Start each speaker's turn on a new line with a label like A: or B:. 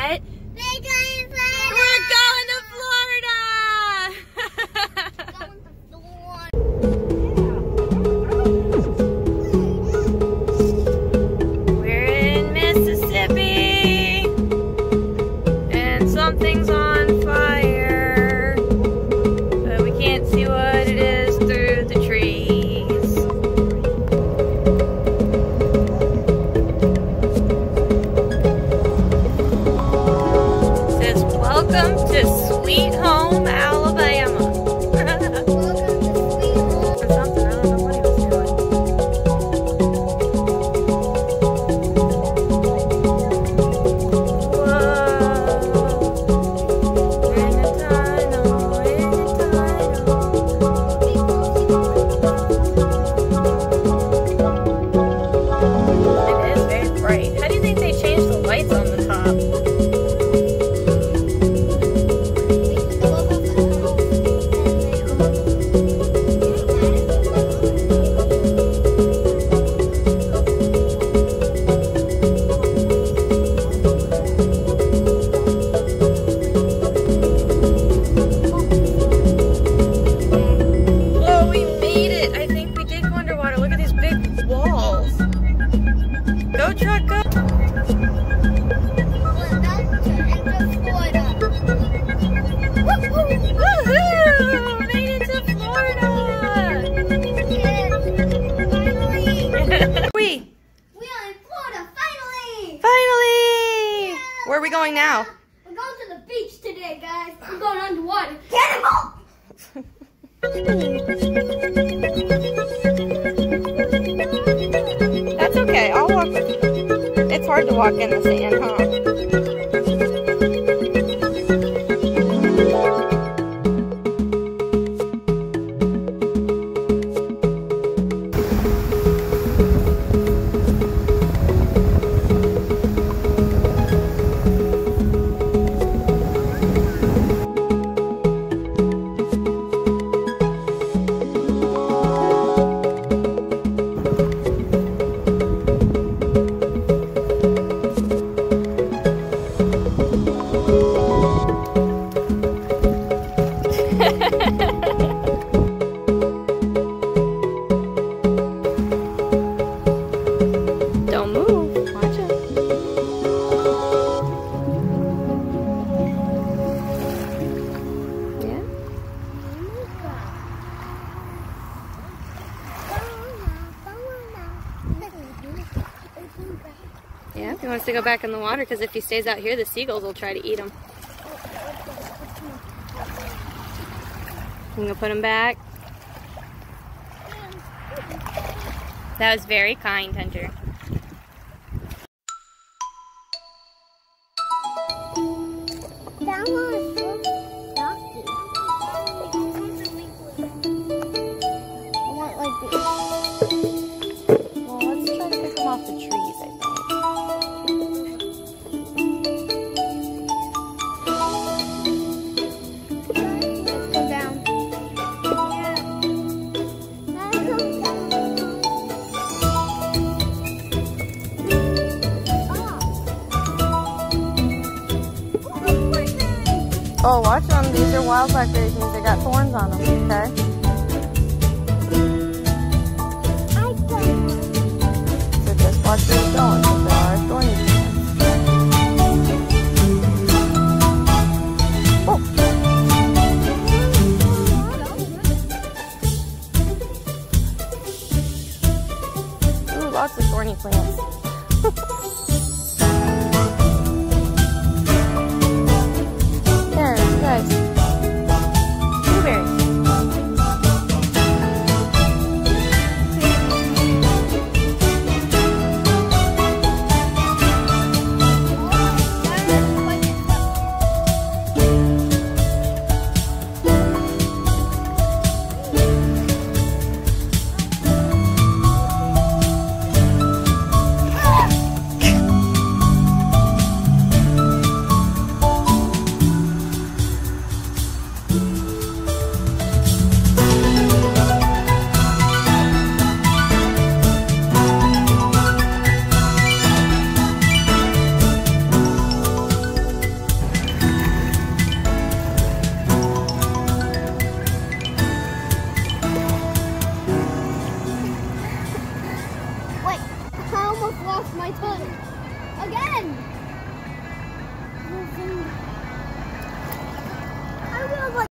A: What? "Welcome to Sweet Home, we going now?
B: We're going to the beach today, guys. We're going underwater.
A: That's okay. I'll walk with you. It's hard to walk in the sand, huh? He wants to go back in the water because if he stays out here, the seagulls will try to eat him. I'm gonna put him back. That was very kind, Hunter.
B: I want like this.
A: Well, let's try to pick them off the trees, Oh, watch them. These are wild means they got thorns on them, okay? So just watch where you're going.
B: Almost lost my tongue. Again. I will